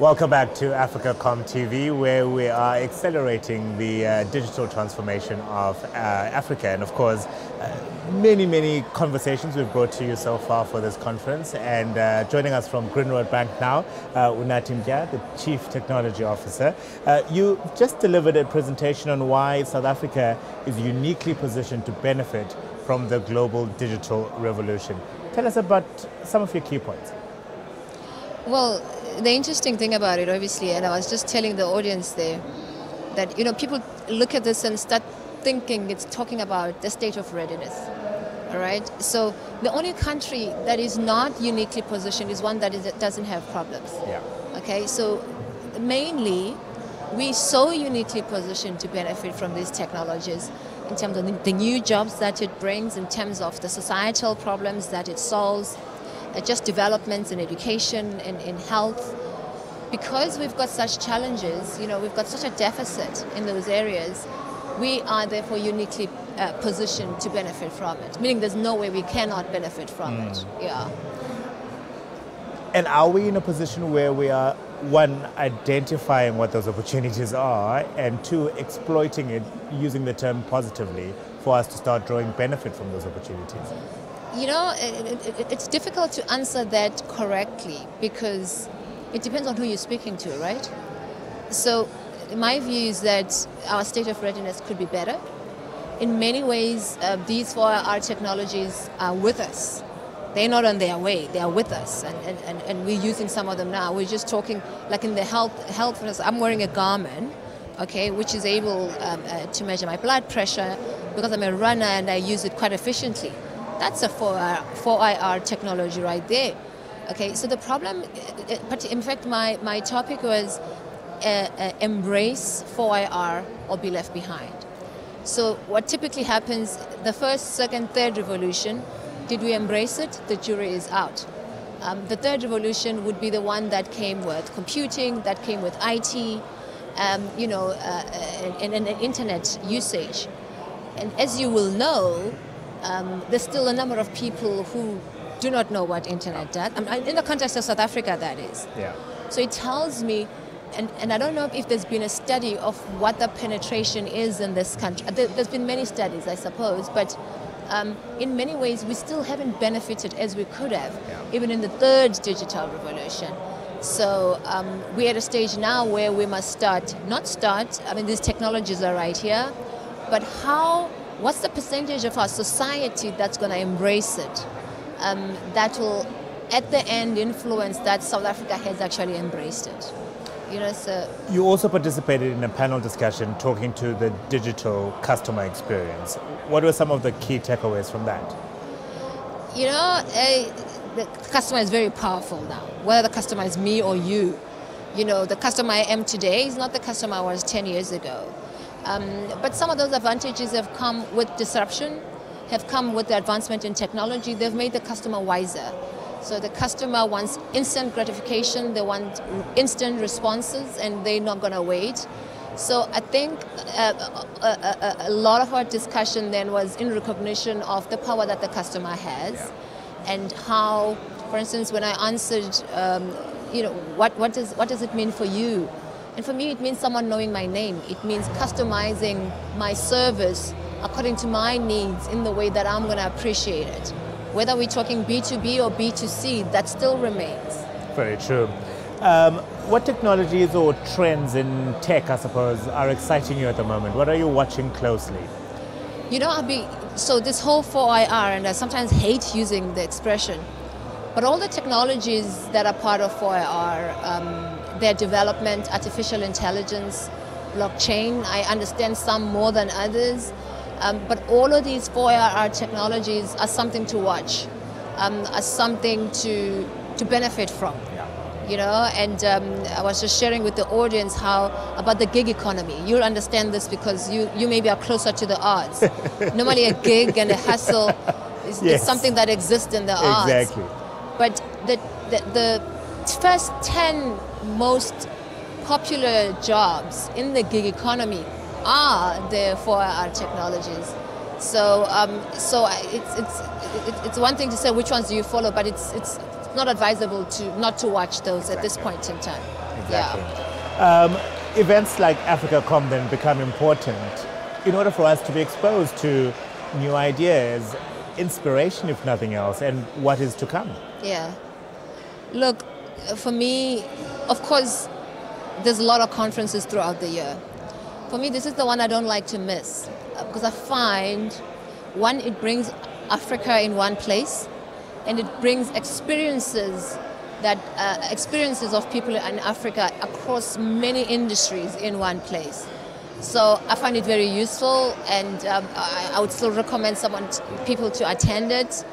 Welcome back to AfricaCom TV, where we are accelerating the uh, digital transformation of uh, Africa. And of course, uh, many, many conversations we've brought to you so far for this conference. And uh, joining us from Grindrod Bank now, uh, Unathi Mtya, the Chief Technology Officer. Uh, you just delivered a presentation on why South Africa is uniquely positioned to benefit from the global digital revolution. Tell us about some of your key points. Well, the interesting thing about it, obviously, and I was just telling the audience there, that you know people look at this and start thinking it's talking about the state of readiness. All right. So the only country that is not uniquely positioned is one that is, doesn't have problems. Yeah. Okay. So mainly, we're so uniquely positioned to benefit from these technologies in terms of the, new jobs that it brings, in terms of the societal problems that it solves just developments in education, in, in health. Because we've got such challenges, you know, we've got such a deficit in those areas, we are therefore uniquely uh, positioned to benefit from it. Meaning there's no way we cannot benefit from mm. it. Yeah. And are we in a position where we are, one, identifying what those opportunities are, and two, exploiting it using the term positively for us to start drawing benefit from those opportunities? You know, it, it, it's difficult to answer that correctly because it depends on who you're speaking to, right? So, my view is that our state of readiness could be better. In many ways, uh, these 4R technologies are with us. They're not on their way, they are with us, and, and, and, and we're using some of them now. We're just talking, like in the health, health I'm wearing a Garmin, okay, which is able um, uh, to measure my blood pressure because I'm a runner and I use it quite efficiently. That's a 4IR, 4IR technology right there. Okay, so the problem, but in fact, my, my topic was uh, uh, embrace 4IR or be left behind. So, what typically happens, the first, second, third revolution, did we embrace it? The jury is out. Um, the third revolution would be the one that came with computing, that came with IT, um, you know, uh, and, and, and internet usage. And as you will know, um, there's still a number of people who do not know what internet does. In the context of South Africa, that is. Yeah. So it tells me, and, and I don't know if there's been a study of what the penetration is in this country. There's been many studies, I suppose, but um, in many ways, we still haven't benefited as we could have, yeah. even in the third digital revolution. So um, we're at a stage now where we must start, not start, I mean, these technologies are right here, but how what's the percentage of our society that's going to embrace it? Um, that will, at the end, influence that South Africa has actually embraced it. You know, so you also participated in a panel discussion talking to the digital customer experience. What were some of the key takeaways from that? You know, uh, the customer is very powerful now. Whether the customer is me or you, you know, the customer I am today is not the customer I was 10 years ago. Um, but some of those advantages have come with disruption, have come with the advancement in technology. They've made the customer wiser. So the customer wants instant gratification, they want instant responses, and they're not going to wait. So I think uh, a, a, a, lot of our discussion then was in recognition of the power that the customer has, yeah. and how, for instance, when I answered, um, you know, what, what, does, what does it mean for you? And for me, it means someone knowing my name. It means customizing my service according to my needs in the way that I'm going to appreciate it. Whether we're talking B2B or B2C, that still remains. Very true. Um, what technologies or trends in tech, I suppose, are exciting you at the moment? What are you watching closely? You know, I'll be so this whole 4IR, and I sometimes hate using the expression, but all the technologies that are part of 4IR, um, their development, artificial intelligence, blockchain. I understand some more than others. Um, but all of these 4IR technologies are something to watch, um, are something to, to benefit from. You know, and um, I was just sharing with the audience how about the gig economy. You'll understand this because you, you maybe are closer to the arts. Normally, a gig and a hustle is, yes. is something that exists in the arts. Exactly. But the, the, the first 10 most popular jobs in the gig economy are the 4IR technologies. So, um, so it's, it's, it's one thing to say which ones do you follow, but it's, it's not advisable to not to watch those at this point in time. Exactly. Yeah. Um, events like AfricaCom then become important in order for us to be exposed to new ideas, inspiration, if nothing else, and what is to come. Yeah. Look, for me, of course, there's a lot of conferences throughout the year. For me, this is the one I don't like to miss because I find one, it brings Africa in one place, and it brings experiences that uh, experiences of people in Africa across many industries in one place. So I find it very useful, and um, I, I would still recommend someone, people to attend it.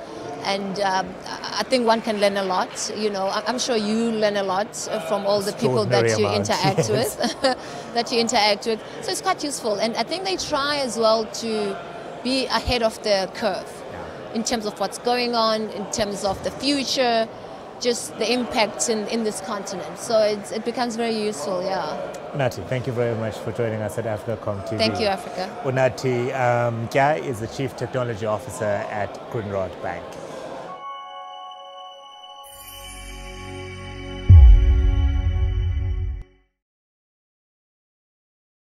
And um, I think one can learn a lot. You know, I'm sure you learn a lot from all the people that you amount, interact yes. with, that you interact with. So it's quite useful, and I think they try as well to be ahead of the curve in terms of what's going on, in terms of the future, just the impacts in, in this continent. So it's, it becomes very useful, yeah. Unathi, thank you very much for joining us at AfricaCom TV. Thank you, Africa. Unathi um, Kya is the Chief Technology Officer at Grindrod Bank.